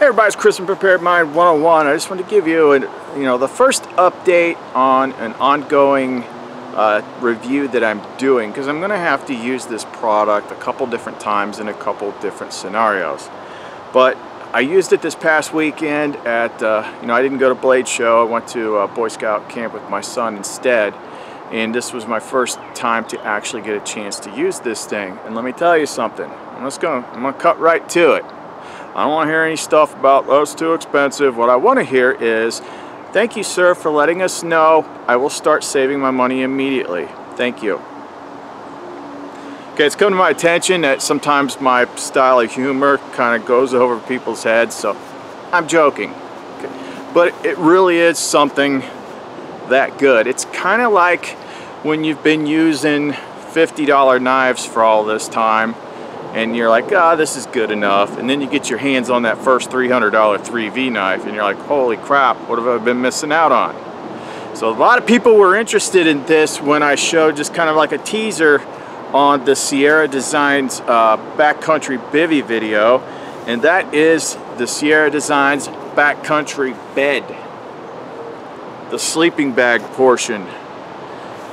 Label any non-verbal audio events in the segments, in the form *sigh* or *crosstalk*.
Hey everybody, it's Chris from Prepared Mind 101. I just want to give you, an, you know, the first update on an ongoing uh, review that I'm doing because I'm going to have to use this product a couple different times in a couple different scenarios. But I used it this past weekend at, uh, you know, I didn't go to Blade Show. I went to a Boy Scout camp with my son instead. And this was my first time to actually get a chance to use this thing. And let me tell you something. I'm just I'm going to cut right to it. I don't want to hear any stuff about, oh, too expensive. What I want to hear is, thank you, sir, for letting us know. I will start saving my money immediately. Thank you. Okay, it's come to my attention that sometimes my style of humor kind of goes over people's heads, so I'm joking. Okay. But it really is something that good. It's kind of like when you've been using $50 knives for all this time and you're like, ah, oh, this is good enough. And then you get your hands on that first $300 3V knife and you're like, holy crap, what have I been missing out on? So a lot of people were interested in this when I showed just kind of like a teaser on the Sierra Designs uh, Backcountry Bivy video. And that is the Sierra Designs Backcountry Bed. The sleeping bag portion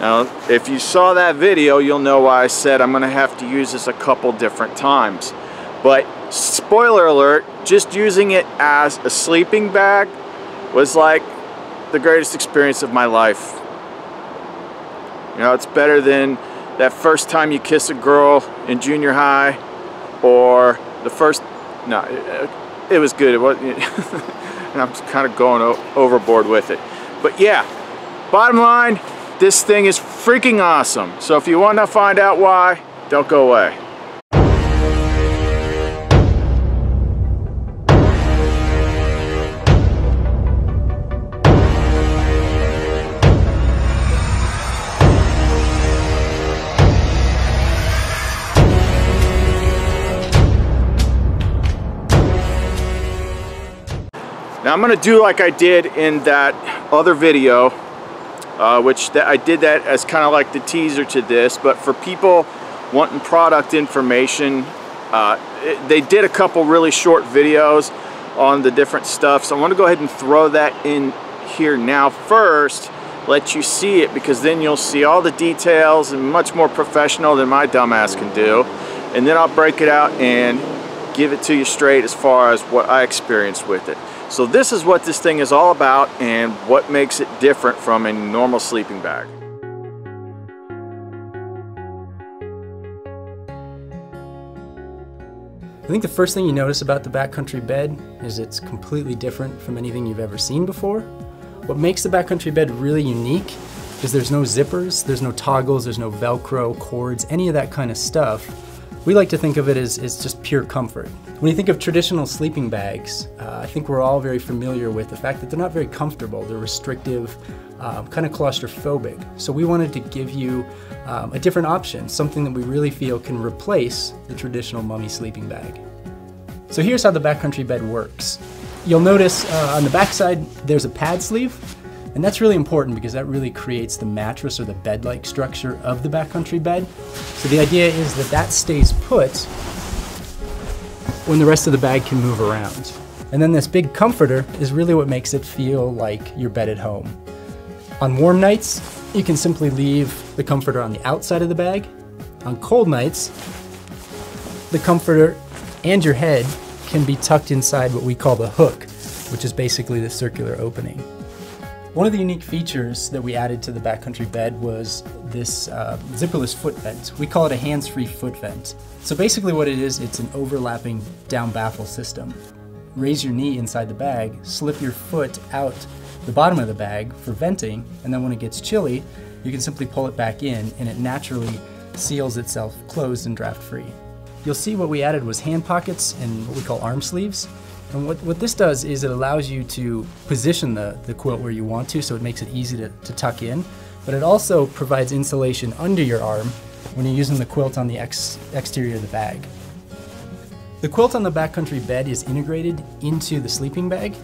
now, if you saw that video, you'll know why I said I'm gonna have to use this a couple different times. But spoiler alert, just using it as a sleeping bag was like the greatest experience of my life. You know, it's better than that first time you kiss a girl in junior high or the first, no, it, it was good. It was, *laughs* and I'm kind of going overboard with it. But yeah, bottom line, this thing is freaking awesome. So if you want to find out why, don't go away. Now I'm going to do like I did in that other video uh, which I did that as kind of like the teaser to this, but for people wanting product information, uh, it, they did a couple really short videos on the different stuff, so I want to go ahead and throw that in here now first, let you see it, because then you'll see all the details and much more professional than my dumbass can do, and then I'll break it out and give it to you straight as far as what I experienced with it. So this is what this thing is all about and what makes it different from a normal sleeping bag. I think the first thing you notice about the backcountry bed is it's completely different from anything you've ever seen before. What makes the backcountry bed really unique is there's no zippers, there's no toggles, there's no Velcro, cords, any of that kind of stuff. We like to think of it as, as just pure comfort. When you think of traditional sleeping bags, uh, I think we're all very familiar with the fact that they're not very comfortable. They're restrictive, um, kind of claustrophobic. So we wanted to give you um, a different option, something that we really feel can replace the traditional mummy sleeping bag. So here's how the backcountry bed works. You'll notice uh, on the backside there's a pad sleeve, and that's really important because that really creates the mattress or the bed-like structure of the backcountry bed. So the idea is that that stays put when the rest of the bag can move around. And then this big comforter is really what makes it feel like you're bed at home. On warm nights, you can simply leave the comforter on the outside of the bag. On cold nights, the comforter and your head can be tucked inside what we call the hook, which is basically the circular opening. One of the unique features that we added to the backcountry bed was this uh, zipperless foot vent. We call it a hands-free foot vent. So basically what it is, it's an overlapping down baffle system. Raise your knee inside the bag, slip your foot out the bottom of the bag for venting, and then when it gets chilly, you can simply pull it back in and it naturally seals itself closed and draft free. You'll see what we added was hand pockets and what we call arm sleeves. And what, what this does is it allows you to position the, the quilt where you want to, so it makes it easy to, to tuck in. But it also provides insulation under your arm when you're using the quilt on the ex exterior of the bag. The quilt on the backcountry bed is integrated into the sleeping bag,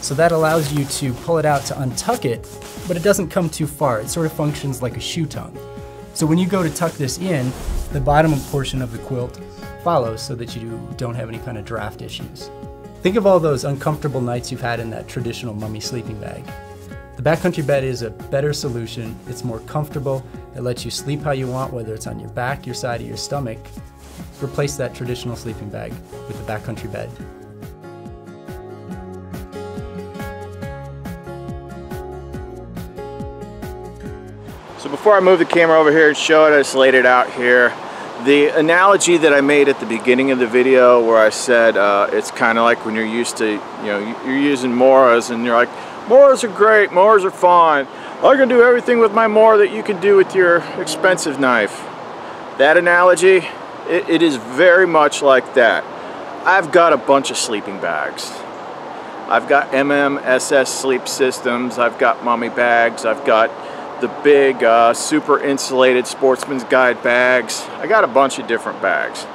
so that allows you to pull it out to untuck it, but it doesn't come too far. It sort of functions like a shoe tongue. So when you go to tuck this in, the bottom portion of the quilt follows so that you don't have any kind of draft issues. Think of all those uncomfortable nights you've had in that traditional mummy sleeping bag. The backcountry bed is a better solution. It's more comfortable. It lets you sleep how you want, whether it's on your back, your side, or your stomach. Replace that traditional sleeping bag with the backcountry bed. So before I move the camera over here and show it, I just laid it out here. The analogy that I made at the beginning of the video where I said uh, it's kind of like when you're used to, you know, you're using Moras and you're like, Moras are great, Moras are fine. I can do everything with my Mora that you can do with your expensive knife. That analogy, it, it is very much like that. I've got a bunch of sleeping bags. I've got MMSS sleep systems, I've got mommy bags, I've got the big uh, super insulated sportsman's guide bags. I got a bunch of different bags.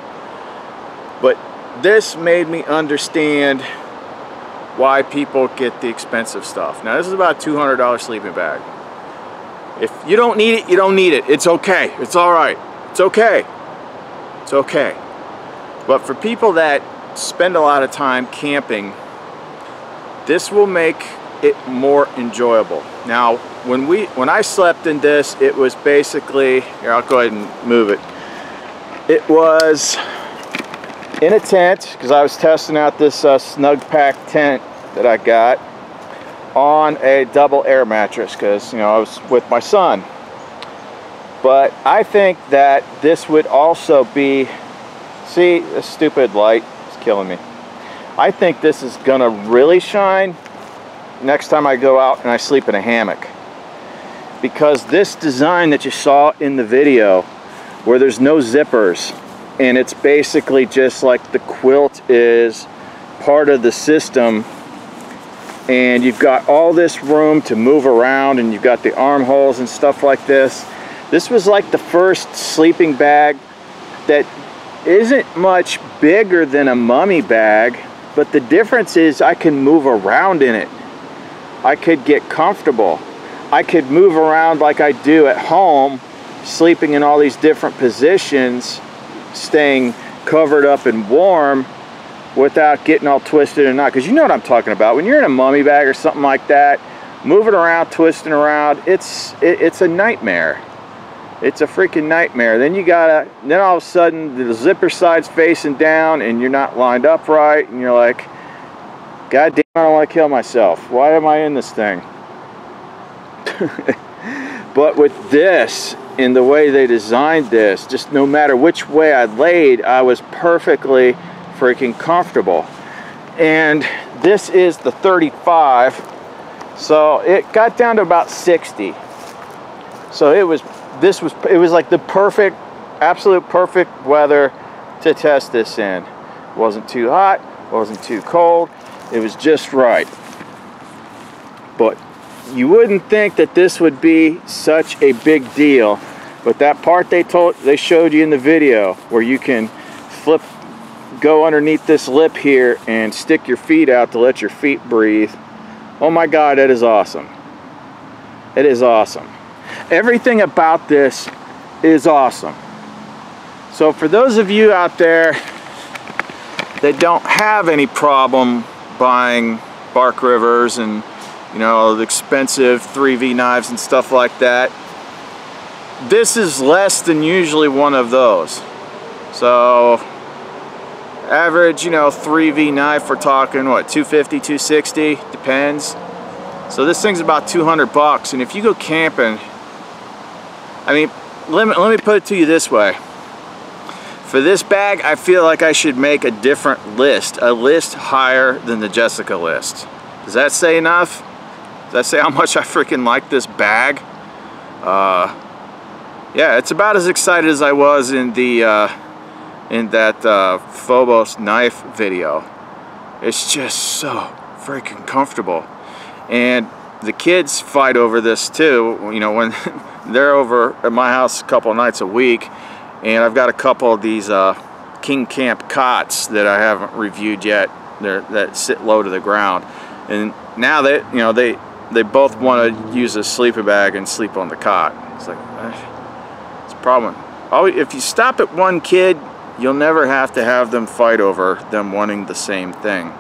But this made me understand why people get the expensive stuff. Now this is about a $200 sleeping bag. If you don't need it, you don't need it. It's okay. It's all right. It's okay. It's okay. But for people that spend a lot of time camping, this will make it more enjoyable. Now, when we when I slept in this, it was basically here. I'll go ahead and move it. It was in a tent because I was testing out this uh, Snugpak tent that I got on a double air mattress because you know I was with my son. But I think that this would also be, see, the stupid light is killing me. I think this is gonna really shine next time I go out and I sleep in a hammock. Because this design that you saw in the video, where there's no zippers, and it's basically just like the quilt is part of the system, and you've got all this room to move around, and you've got the armholes and stuff like this. This was like the first sleeping bag that isn't much bigger than a mummy bag, but the difference is I can move around in it. I could get comfortable. I could move around like I do at home, sleeping in all these different positions, staying covered up and warm without getting all twisted and not. Because you know what I'm talking about. When you're in a mummy bag or something like that, moving around, twisting around, it's it, it's a nightmare. It's a freaking nightmare. Then you gotta, then all of a sudden the zipper side's facing down and you're not lined up right and you're like, God damn, I don't want to kill myself. Why am I in this thing? *laughs* but with this, in the way they designed this, just no matter which way I laid, I was perfectly freaking comfortable. And this is the 35, so it got down to about 60. So it was, this was, it was like the perfect, absolute perfect weather to test this in. Wasn't too hot, wasn't too cold, it was just right. But you wouldn't think that this would be such a big deal. But that part they told they showed you in the video where you can flip go underneath this lip here and stick your feet out to let your feet breathe. Oh my god, that is awesome. It is awesome. Everything about this is awesome. So for those of you out there that don't have any problem buying bark rivers and you know the expensive 3V knives and stuff like that. This is less than usually one of those. So average you know 3V knife we're talking what 250 260 depends. So this thing's about 200 bucks and if you go camping I mean let me, let me put it to you this way for this bag, I feel like I should make a different list, a list higher than the Jessica list. Does that say enough? Does that say how much I freaking like this bag? Uh, yeah, it's about as excited as I was in the uh, in that uh, Fobos knife video. It's just so freaking comfortable. And the kids fight over this too, you know, when *laughs* they're over at my house a couple nights a week and I've got a couple of these uh, King Camp cots that I haven't reviewed yet. They're, that sit low to the ground. And now that you know, they they both want to use a sleeping bag and sleep on the cot. It's like, eh, it's a problem. If you stop at one kid, you'll never have to have them fight over them wanting the same thing.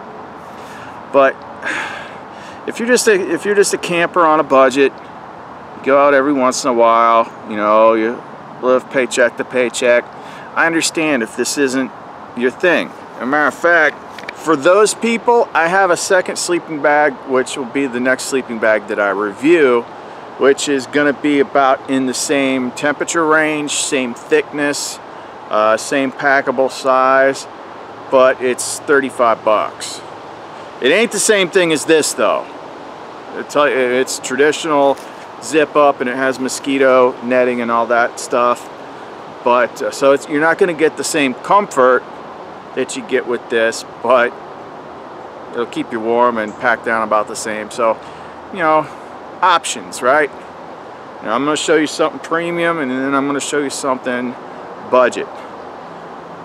But *sighs* if you're just a, if you're just a camper on a budget, go out every once in a while, you know, you live paycheck to paycheck. I understand if this isn't your thing. As a matter of fact, for those people, I have a second sleeping bag, which will be the next sleeping bag that I review, which is going to be about in the same temperature range, same thickness, uh, same packable size, but it's 35 bucks. It ain't the same thing as this though. It's traditional zip up and it has mosquito netting and all that stuff. But uh, so you're not going to get the same comfort that you get with this, but it'll keep you warm and pack down about the same. So, you know, options, right? Now I'm going to show you something premium and then I'm going to show you something budget.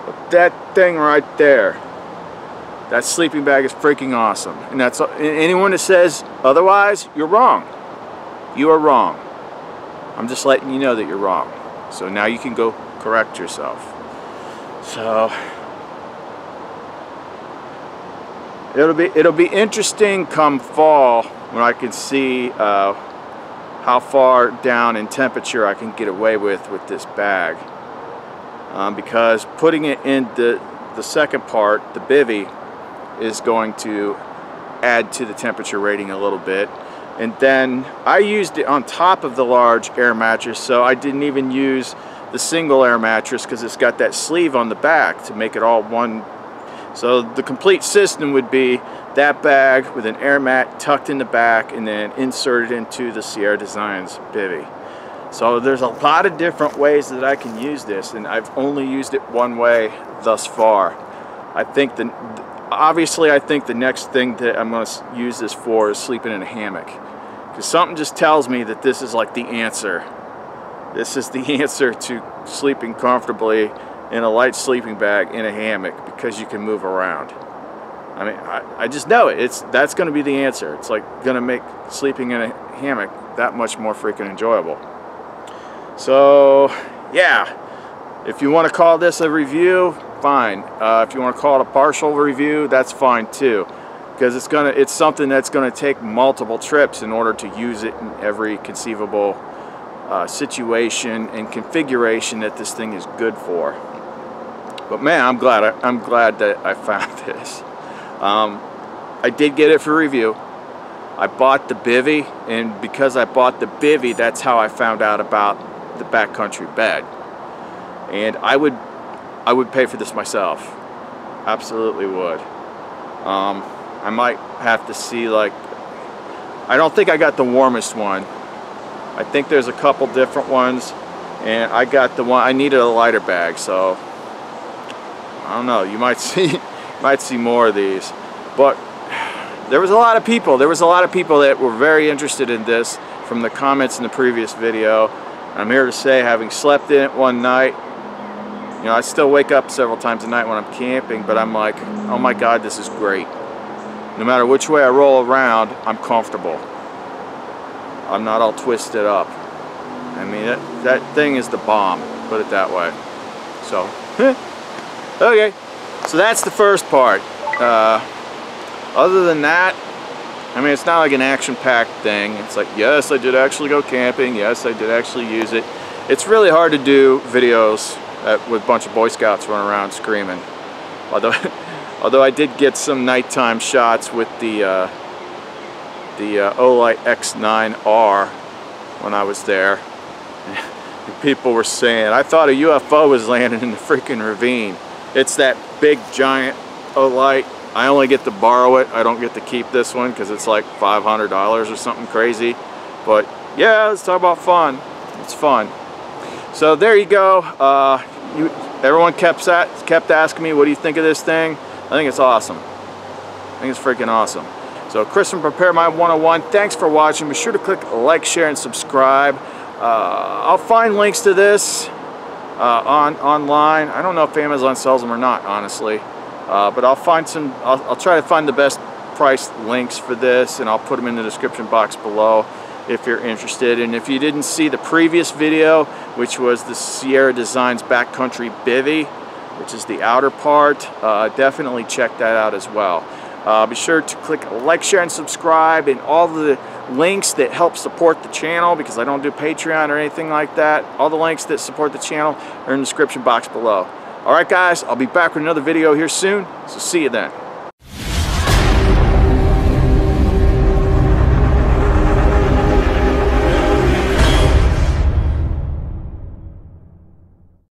But that thing right there, that sleeping bag is freaking awesome. And that's anyone that says otherwise, you're wrong. You are wrong. I'm just letting you know that you're wrong. So now you can go correct yourself. So it'll be it'll be interesting come fall when I can see uh, how far down in temperature I can get away with with this bag. Um, because putting it in the the second part, the bivy, is going to add to the temperature rating a little bit. And then I used it on top of the large air mattress, so I didn't even use the single air mattress because it's got that sleeve on the back to make it all one. So the complete system would be that bag with an air mat tucked in the back and then inserted into the Sierra Designs bivy. So there's a lot of different ways that I can use this and I've only used it one way thus far. I think the obviously I think the next thing that I'm going to use this for is sleeping in a hammock. Because something just tells me that this is like the answer. This is the *laughs* answer to sleeping comfortably in a light sleeping bag in a hammock because you can move around. I mean I, I just know it. It's that's going to be the answer. It's like going to make sleeping in a hammock that much more freaking enjoyable. So yeah. If you want to call this a review fine. Uh, if you want to call it a partial review, that's fine too. Because it's gonna, it's something that's gonna take multiple trips in order to use it in every conceivable uh, situation and configuration that this thing is good for. But man, I'm glad I, am glad that I found *laughs* this. Um, I did get it for review. I bought the bivy, and because I bought the bivy, that's how I found out about the backcountry bed. And I would I would pay for this myself. Absolutely would. Um, I might have to see like, I don't think I got the warmest one. I think there's a couple different ones and I got the one, I needed a lighter bag so I don't know, you might *laughs* see, might see more of these. But there was a lot of people, there was a lot of people that were very interested in this from the comments in the previous video. I'm here to say having slept in it one night know, I still wake up several times a night when I'm camping, but I'm like, oh my God, this is great. No matter which way I roll around, I'm comfortable. I'm not all twisted up. I mean, that, that thing is the bomb, put it that way. So, *laughs* okay. So that's the first part. Uh, other than that, I mean, it's not like an action-packed thing. It's like, yes, I did actually go camping. Yes, I did actually use it. It's really hard to do videos with a bunch of Boy Scouts running around screaming. Although, *laughs* although I did get some nighttime shots with the uh, the uh, Olight X9R when I was there. *laughs* People were saying, I thought a UFO was landing in the freaking ravine. It's that big giant Olight. I only get to borrow it. I don't get to keep this one because it's like $500 or something crazy. But yeah, let's talk about fun. It's fun. So there you go. Uh, you, everyone kept kept asking me, what do you think of this thing? I think it's awesome. I think it's freaking awesome. So Chris from Prepared Mind 101, thanks for watching. Be sure to click like, share, and subscribe. Uh, I'll find links to this uh, on online. I don't know if Amazon sells them or not, honestly. Uh, but I'll find some, I'll, I'll try to find the best price links for this and I'll put them in the description box below if you're interested. And if you didn't see the previous video, which was the Sierra Designs Backcountry Bivy, which is the outer part, uh, definitely check that out as well. Uh, be sure to click like, share, and subscribe, and all the links that help support the channel because I don't do Patreon or anything like that. All the links that support the channel are in the description box below. All right, guys, I'll be back with another video here soon, so see you then.